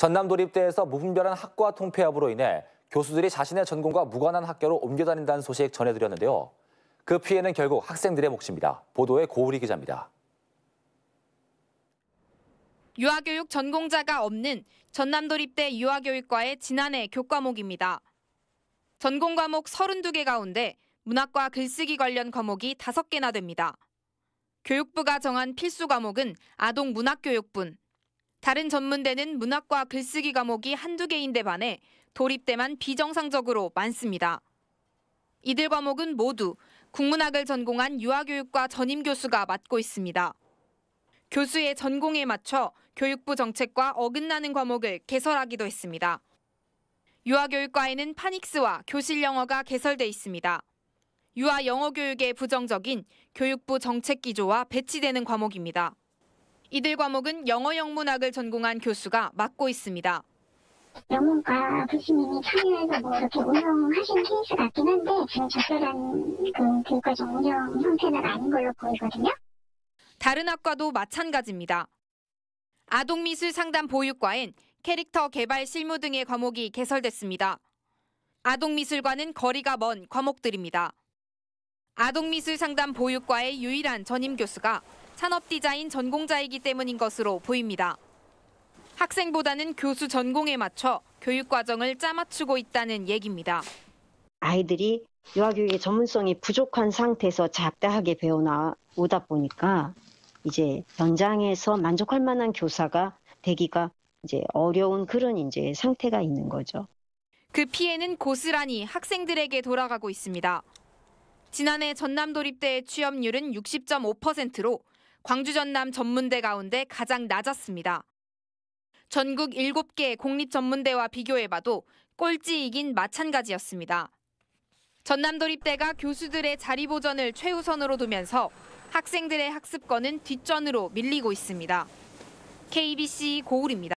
전남도립대에서 무분별한 학과 통폐합으로 인해 교수들이 자신의 전공과 무관한 학교로 옮겨 다닌다는 소식 전해드렸는데요. 그 피해는 결국 학생들의 몫입니다. 보도에 고우리 기자입니다. 유아교육 전공자가 없는 전남도립대 유아교육과의 지난해 교과목입니다. 전공 과목 32개 가운데 문학과 글쓰기 관련 과목이 5개나 됩니다. 교육부가 정한 필수 과목은 아동 문학교육분, 다른 전문대는 문학과 글쓰기 과목이 한두 개인데 반해 도립대만 비정상적으로 많습니다. 이들 과목은 모두 국문학을 전공한 유아교육과 전임 교수가 맡고 있습니다. 교수의 전공에 맞춰 교육부 정책과 어긋나는 과목을 개설하기도 했습니다. 유아교육과에는 파닉스와 교실 영어가 개설돼 있습니다. 유아 영어 교육에 부정적인 교육부 정책 기조와 배치되는 과목입니다. 이들 과목은 영어 영문학을 전공한 교수가 맡고 있습니다. 영문과 교수님이 참여해서 뭐 이렇게 운영하시는 케이스 같긴 한데 지금 적절한 그 교육과정 운영 형태는 아닌 걸로 보이거든요. 다른 학과도 마찬가지입니다. 아동미술 상담 보육과엔 캐릭터 개발 실무 등의 과목이 개설됐습니다. 아동미술과는 거리가 먼 과목들입니다. 아동미술 상담 보육과의 유일한 전임 교수가 산업 디자인 전공자이기 때문인 것으로 보입니다. 학생보다는 교수 전공에 맞춰 교육 과정을 짜맞추고 있다는 얘기입니다. 아이들이 유아교육의 전문성이 부족한 상태에서 잡다하게 배워나오다 보니까 이제 현장에서 만족할 만한 교사가 되기가 이제 어려운 그런 이제 상태가 있는 거죠. 그 피해는 고스란히 학생들에게 돌아가고 있습니다. 지난해 전남도립대의 취업률은 60.5%로 광주 전남 전문대 가운데 가장 낮았습니다. 전국 7개 공립 전문대와 비교해봐도 꼴찌이긴 마찬가지였습니다. 전남도립대가 교수들의 자리 보전을 최우선으로 두면서 학생들의 학습권은 뒷전으로 밀리고 있습니다. KBC 고울입니다.